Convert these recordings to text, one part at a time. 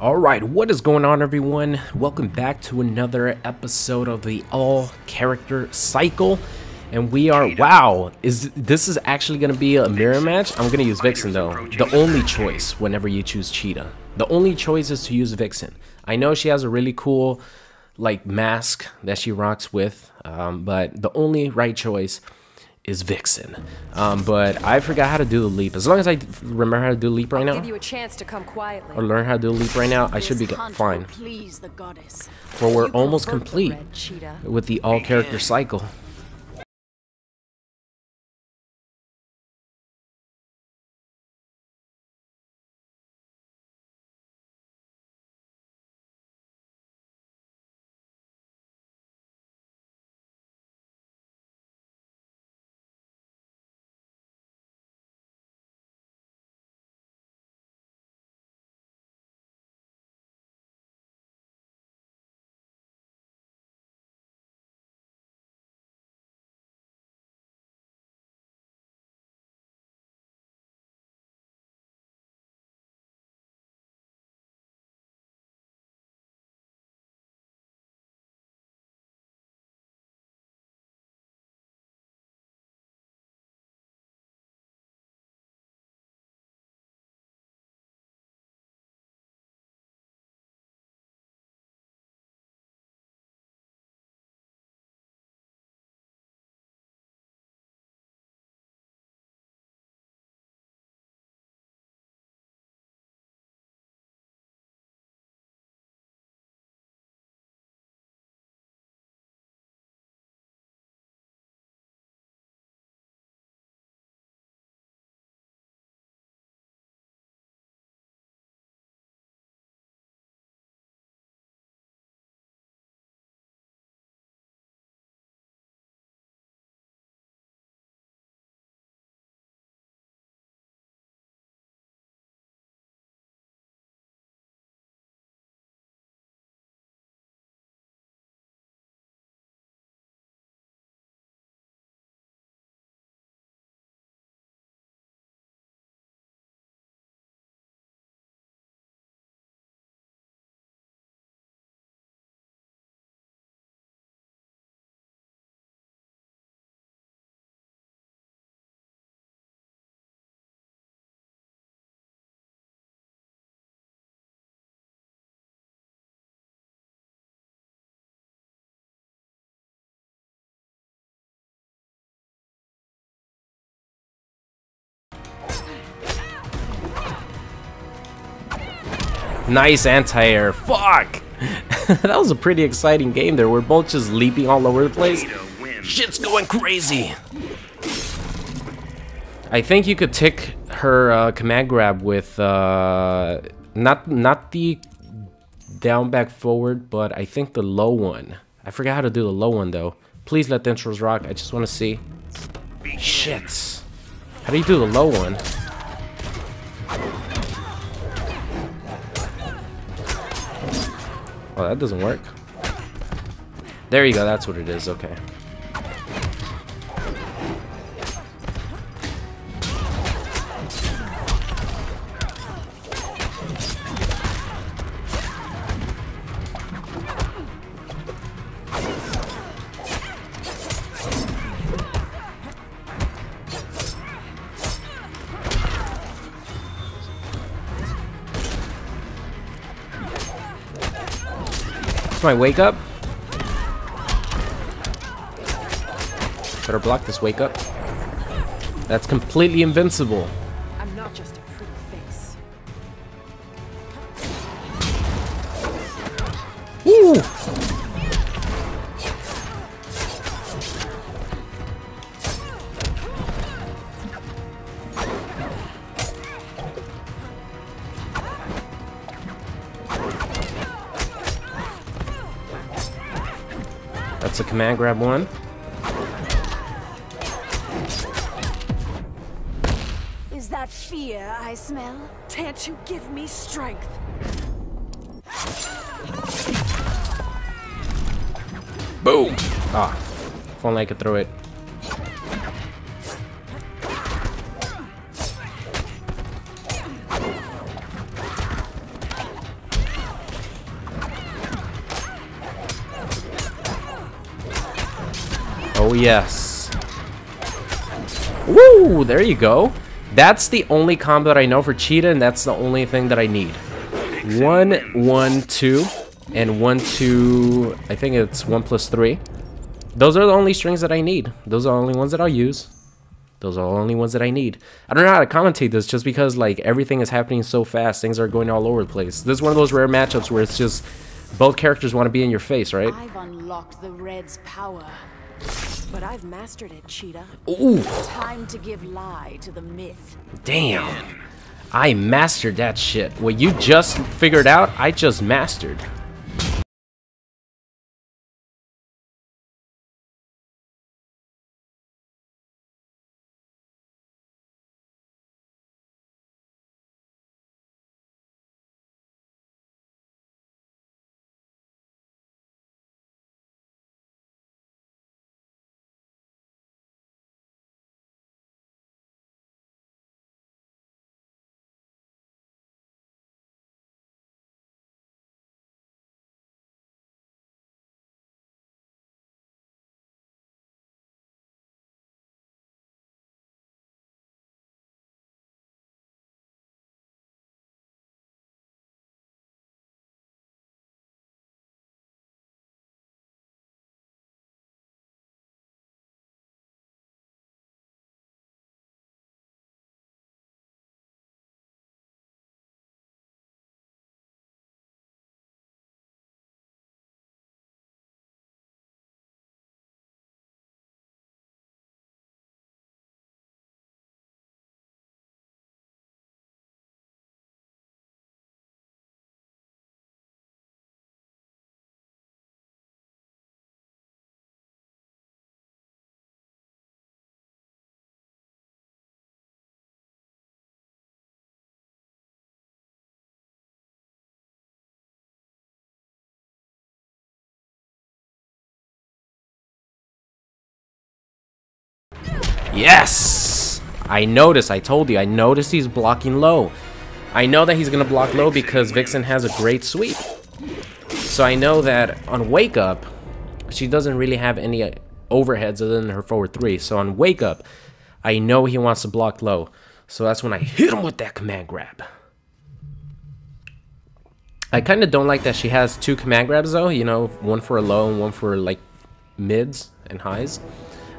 All right, what is going on, everyone? Welcome back to another episode of the All Character Cycle, and we are wow. Is this is actually going to be a mirror match? I'm going to use Vixen though. The only choice whenever you choose Cheetah, the only choice is to use Vixen. I know she has a really cool like mask that she rocks with, um, but the only right choice is Vixen. Um, but I forgot how to do the leap. As long as I remember how to do the leap right now, Give you a chance to come quietly. or learn how to do the leap right now, I should be fine. the goddess. For we're almost pervert the complete red with the all character cycle. Nice anti-air. Fuck! that was a pretty exciting game there. We're both just leaping all over the place. Shit's going crazy. I think you could tick her uh, command grab with uh, not not the down back forward, but I think the low one. I forgot how to do the low one though. Please let the intros rock. I just want to see. Shit. How do you do the low one? Oh, that doesn't work. There you go, that's what it is, okay. It's my wake up. Better block this wake up. That's completely invincible. I'm not just a pretty face. Woo! That's a command grab one. Is that fear I smell? Can't you give me strength? Boom! Ah, if only I could throw it. Oh, yes. Woo! There you go. That's the only combo that I know for Cheetah, and that's the only thing that I need. One, one, two, and one, two. I think it's one plus three. Those are the only strings that I need. Those are the only ones that I'll use. Those are the only ones that I need. I don't know how to commentate this just because like everything is happening so fast. Things are going all over the place. This is one of those rare matchups where it's just both characters want to be in your face, right? I've unlocked the Red's power. But I've mastered it, Cheetah. Ooh, Time to give lie to the myth. damn. I mastered that shit. What you just figured out, I just mastered. Yes! I noticed, I told you, I noticed he's blocking low. I know that he's gonna block low because Vixen has a great sweep. So I know that on Wake Up, she doesn't really have any uh, overheads other than her forward three. So on Wake Up, I know he wants to block low. So that's when I hit him with that command grab. I kind of don't like that she has two command grabs though, you know, one for a low and one for like mids and highs.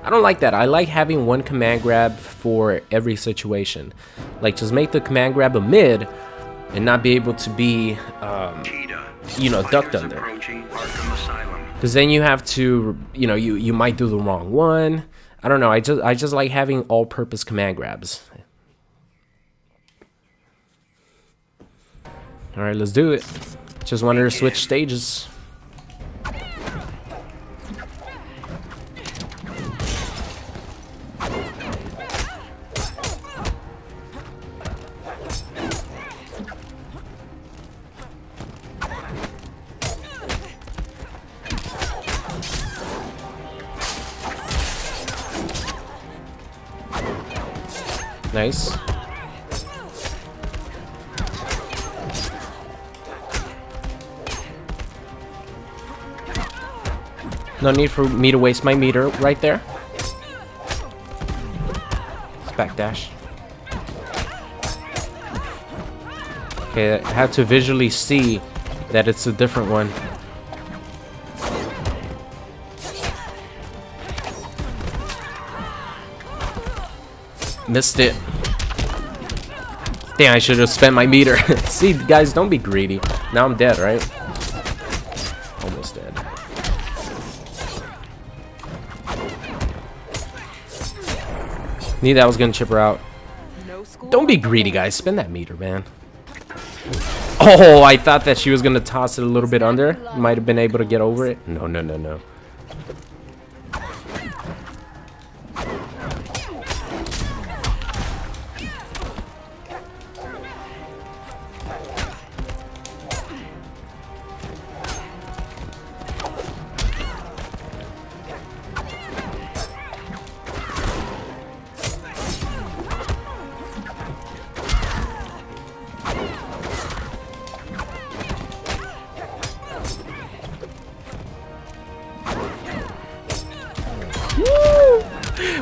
I don't like that. I like having one command grab for every situation. Like just make the command grab a mid and not be able to be, um, you know, ducked under. Because then you have to, you know, you you might do the wrong one. I don't know. I just I just like having all-purpose command grabs. All right, let's do it. Just wanted to switch stages. Nice. No need for me to waste my meter right there. Backdash. Okay, I had to visually see that it's a different one. Missed it. Damn, I should have spent my meter. See, guys, don't be greedy. Now I'm dead, right? Almost dead. Knew that was gonna chip her out. Don't be greedy, guys. Spend that meter, man. Oh, I thought that she was gonna toss it a little bit under. Might have been able to get over it. No, no, no, no.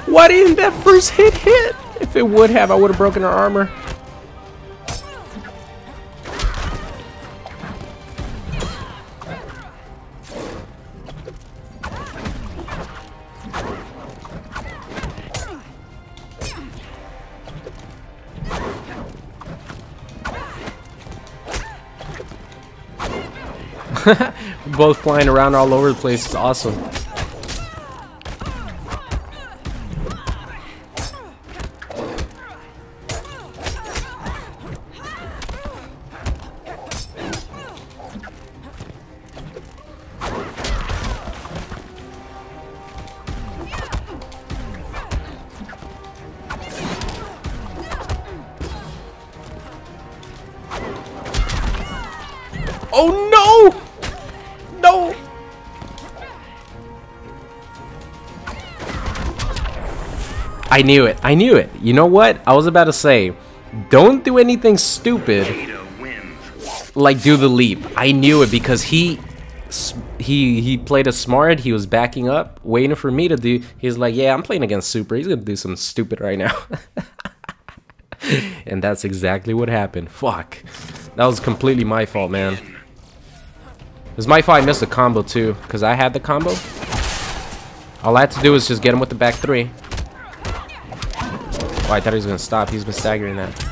Why didn't that first hit hit? If it would have, I would have broken her armor. Both flying around all over the place. It's awesome. I knew it. I knew it. You know what? I was about to say, don't do anything stupid. Like do the leap. I knew it because he he he played a smart. He was backing up, waiting for me to do. He's like, "Yeah, I'm playing against Super. He's gonna do some stupid right now." and that's exactly what happened. Fuck. That was completely my fault, man. It was my fault I missed the combo too, because I had the combo. All I had to do was just get him with the back three. Oh, I thought he was gonna stop. He's been staggering that.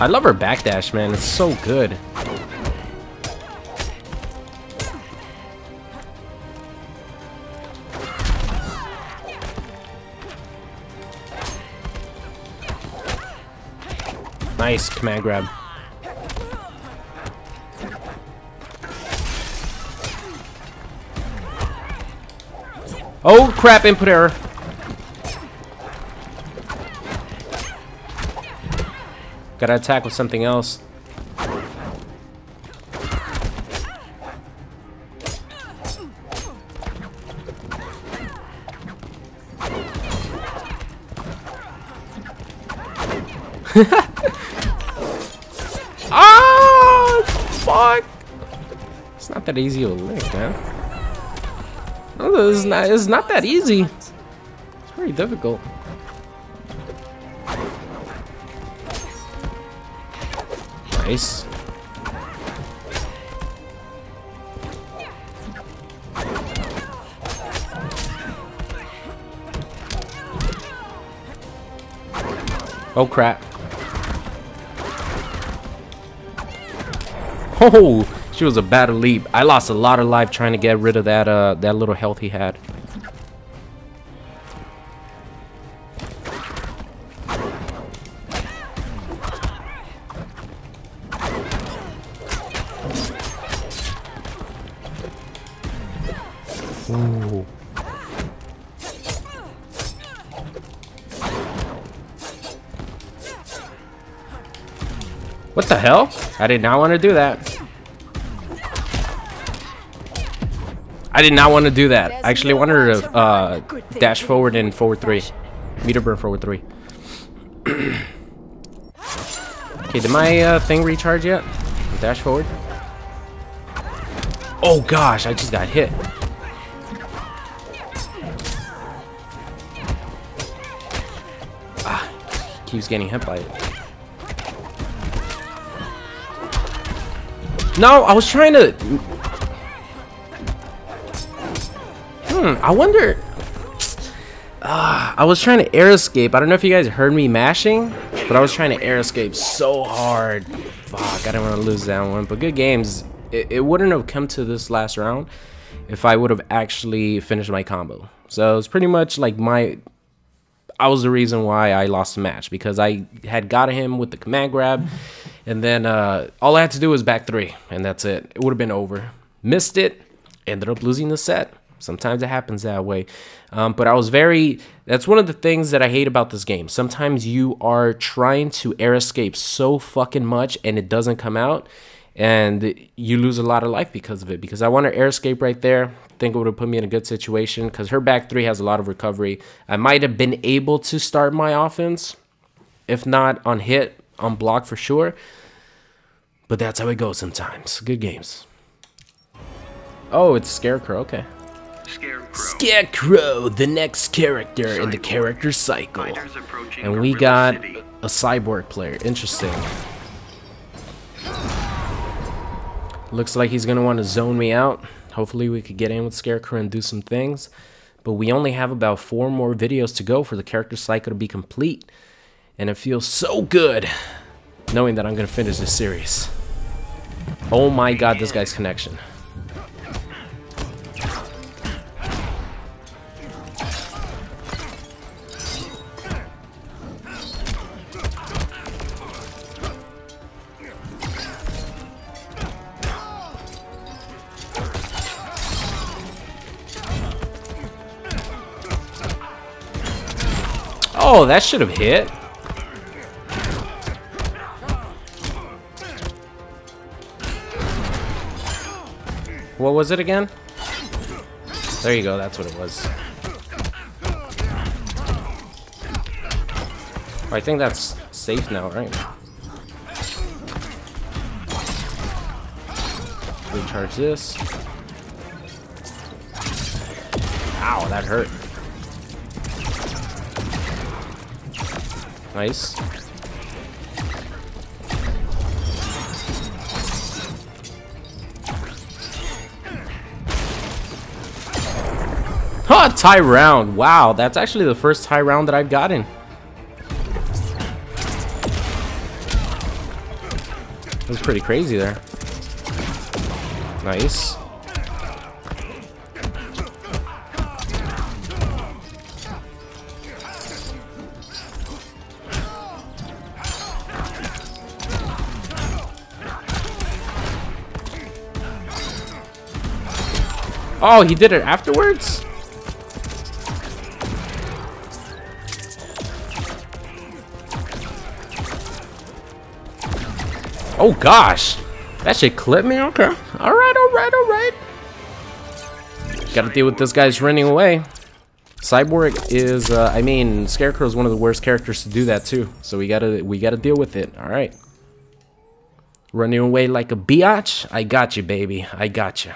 I love her backdash, man. It's so good. Nice command grab. Oh crap, input error. Gotta attack with something else. ah, fuck! It's not that easy to lick, man. No, it's not. It's not that easy. It's very difficult. Nice. Oh crap. Oh, she was a bad leap. I lost a lot of life trying to get rid of that uh that little health he had. The hell? I did not want to do that. I did not want to do that. I actually wanted to uh, dash forward and forward three. Meter burn forward three. okay, did my uh, thing recharge yet? Dash forward. Oh gosh, I just got hit. Ah, keeps getting hit by it. No, I was trying to. Hmm, I wonder. Uh, I was trying to air escape. I don't know if you guys heard me mashing, but I was trying to air escape so hard. Fuck, I didn't want to lose that one. But good games. It, it wouldn't have come to this last round if I would have actually finished my combo. So it's pretty much like my. I was the reason why I lost the match because I had got him with the command grab, and then uh, all I had to do was back three, and that's it. It would have been over. Missed it, ended up losing the set. Sometimes it happens that way. Um, but I was very. That's one of the things that I hate about this game. Sometimes you are trying to air escape so fucking much and it doesn't come out. And you lose a lot of life because of it. Because I want to air escape right there. think it would have put me in a good situation. Because her back three has a lot of recovery. I might have been able to start my offense. If not on hit, on block for sure. But that's how it goes sometimes. Good games. Oh, it's Scarecrow. Okay. Scarecrow. Scarecrow, the next character in the character cycle. And we got City. a cyborg player. Interesting. Looks like he's going to want to zone me out. Hopefully we could get in with Scarecrow and do some things. But we only have about four more videos to go for the character cycle to be complete. And it feels so good knowing that I'm going to finish this series. Oh my god, this guy's connection. Oh, that should have hit. What was it again? There you go, that's what it was. Oh, I think that's safe now, right? Recharge this. Ow, that hurt. Nice. Huh, tie round. Wow, that's actually the first tie round that I've gotten. That was pretty crazy there. Nice. Oh, he did it afterwards? Oh gosh. That shit clipped me? Okay. Alright, alright, alright. Gotta deal with this guy's running away. Cyborg is, uh, I mean, Scarecrow is one of the worst characters to do that too. So we gotta, we gotta deal with it. All right. Running away like a biatch. I got you, baby. I got you.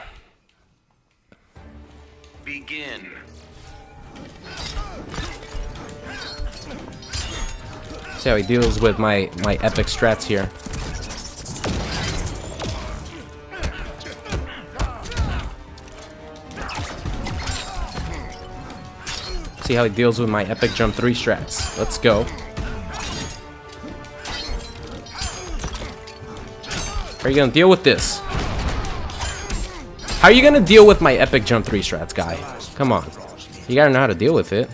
Begin. See how he deals with my my epic strats here. See how he deals with my epic jump three strats. Let's go. Are you gonna deal with this? How are you gonna deal with my epic jump three strats, guy? Come on. You gotta know how to deal with it.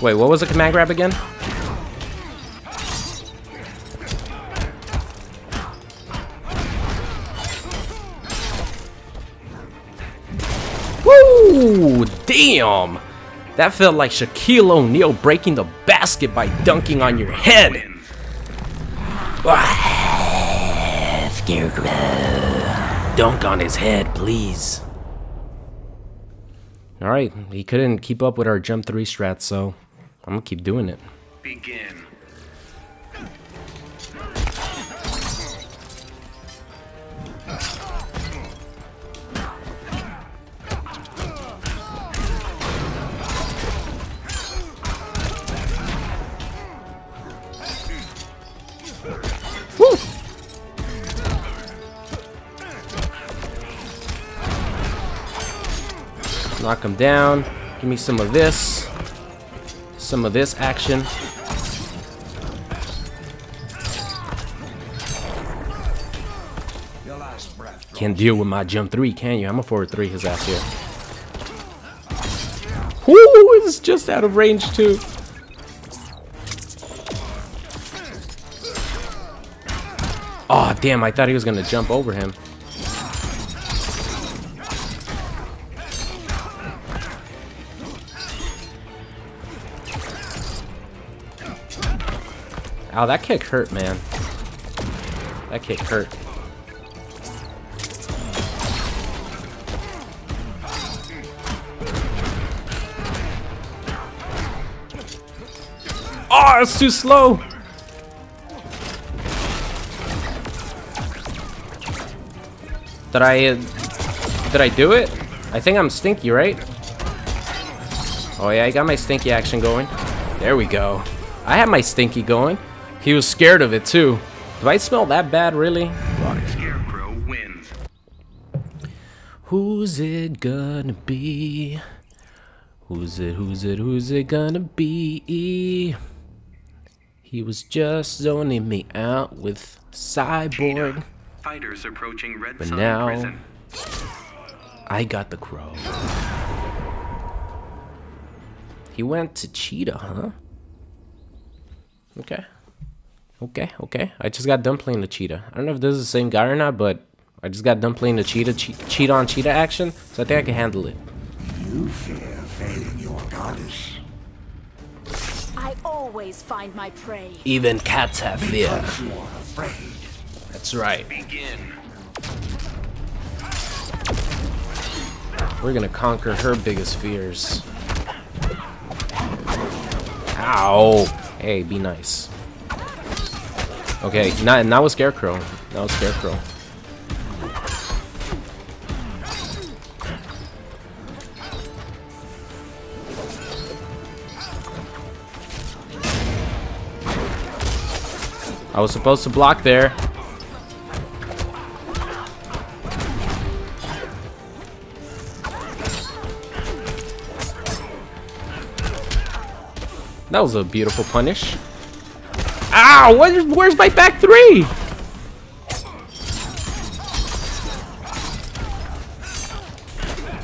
Wait, what was the command grab again? Damn! That felt like Shaquille O'Neal breaking the basket by dunking on your head. Scarecrow. Dunk on his head, please. Alright, he couldn't keep up with our jump 3 strats, so I'm gonna keep doing it. Begin. Knock him down. Give me some of this. Some of this action. Can't deal with my jump three, can you? I'm a forward three his ass here. Whoo! It's just out of range too. Oh damn! I thought he was gonna jump over him. Ow, that kick hurt, man. That kick hurt. Oh, it's too slow. Did I, did I do it? I think I'm stinky, right? Oh yeah, I got my stinky action going. There we go. I have my stinky going. He was scared of it too. Do I smell that bad, really? Scarecrow wins. Who's it gonna be? Who's it, who's it, who's it gonna be? He was just zoning me out with Cyborg. Fighters approaching Red But Sun now- Prison. I got the crow. He went to Cheetah, huh? Okay. Okay, okay. I just got done playing the Cheetah. I don't know if this is the same guy or not, but I just got done playing the Cheetah, che Cheetah on Cheetah action, so I think I can handle it. You fear failing your goddess. I always find my prey. Even cats have fear. You are afraid. That's right. Begin. We're gonna conquer her biggest fears. Ow! Hey, be nice. Okay, now, now with Scarecrow. Now with Scarecrow. I was supposed to block there. That was a beautiful punish. Ow! Where's, where's my back three?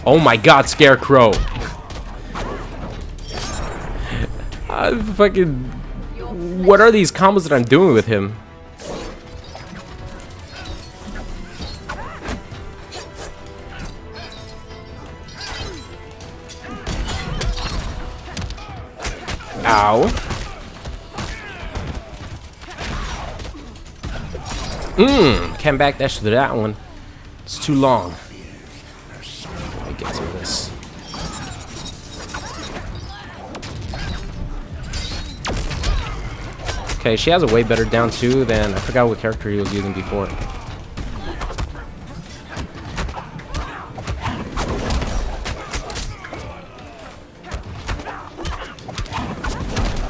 Oh my god, Scarecrow. I uh, fucking... What are these combos that I'm doing with him? Mmm, can't backdash to that one. It's too long. Let me get to this. Okay, she has a way better down two than I forgot what character he was using before.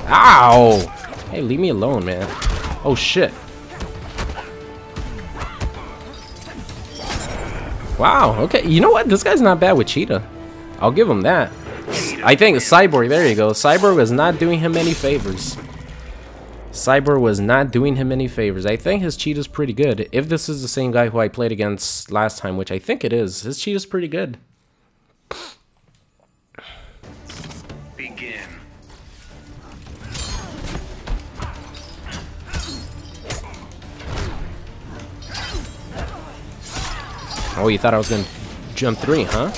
Ow! Hey, leave me alone, man. Oh shit. Wow, okay. You know what? This guy's not bad with Cheetah. I'll give him that. I think Cyborg, there you go. Cyborg was not doing him any favors. Cyborg was not doing him any favors. I think his Cheetah's pretty good. If this is the same guy who I played against last time, which I think it is, his Cheetah's pretty good. Oh, you thought I was gonna jump three, huh?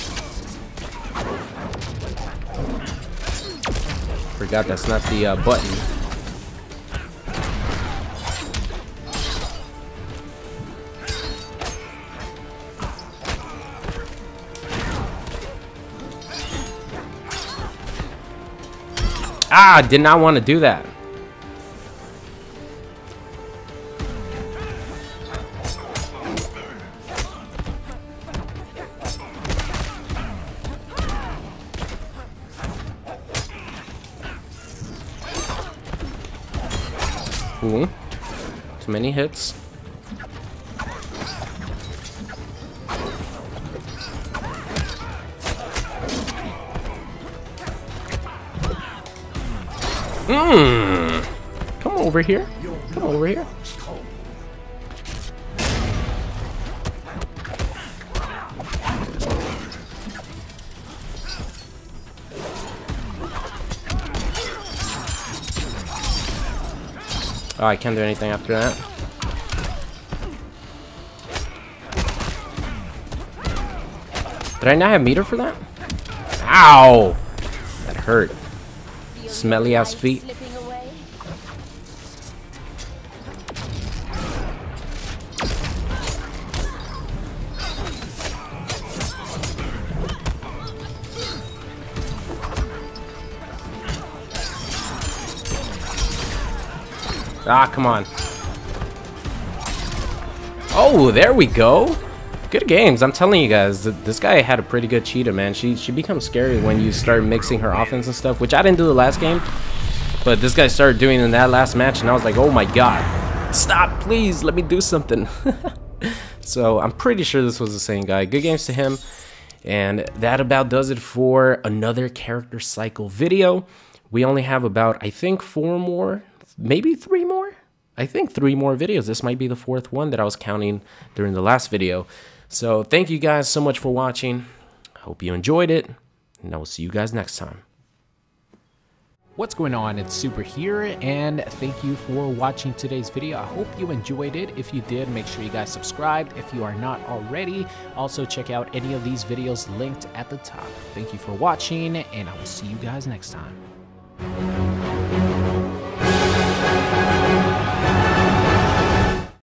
Forgot that's not the uh, button. Ah, did not want to do that. Oh, I can't do anything after that. Did I not have meter for that? Ow! That hurt. Smelly ass feet. Ah, come on. Oh, there we go. Good games. I'm telling you guys, this guy had a pretty good cheetah, man. She she becomes scary when you start mixing her offense and stuff, which I didn't do the last game. But this guy started doing in that last match, and I was like, oh my god. Stop, please. Let me do something. so I'm pretty sure this was the same guy. Good games to him. And that about does it for another character cycle video. We only have about, I think, four more, maybe three more. I think three more videos. This might be the fourth one that I was counting during the last video. So thank you guys so much for watching. I hope you enjoyed it, and I will see you guys next time. What's going on? It's Super here, and thank you for watching today's video. I hope you enjoyed it. If you did, make sure you guys subscribed if you are not already. Also, check out any of these videos linked at the top. Thank you for watching, and I will see you guys next time.